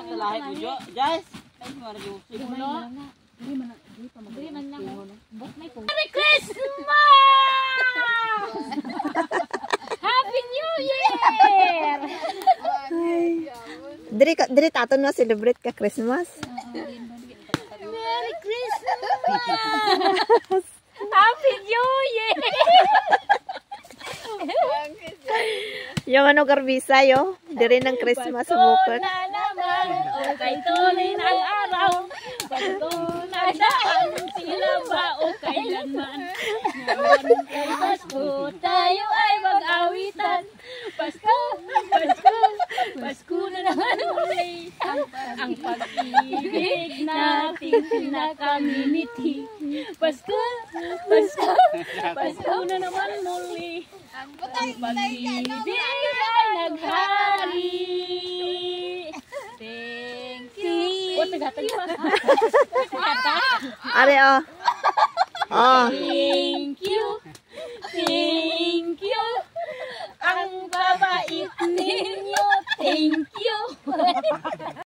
Lahi ko jo. Guys. Ay, Mario. Simulo. Di man di pa mag. Dili man lang. Bot may po. Merry Christmas! Happy New Year! Diri ka diri taton mo celebrate ka Christmas. Merry Christmas! Happy New Year! Yung ano garbisa yo, diri ng Christmas bukod. Kay tuloy ng araw. Pasko na daan, sila ba o kailanman. Ngayon kay Pasko, tayo ay mag-awitan. Pasko, Pasko, Pasko na naman uli. Ang pag-ibig nating pinakamimiti. Pasko, Pasko, Pasko na naman muli. Ang pag-ibig tagatag pa. Are oh. Oh. Thank you. Thank you. Ang babait ninyo. Thank you.